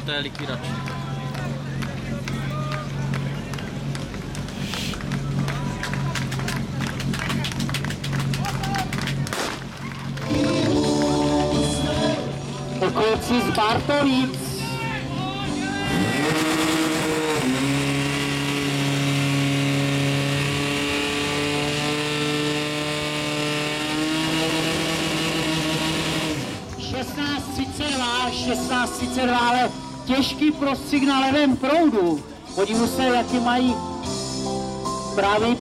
ty, to je likvidační. Kluci z Bartovic. Šestnáct 16.32, ale těžký prostřih na levém proudu. Podívejte se, jaký mají právě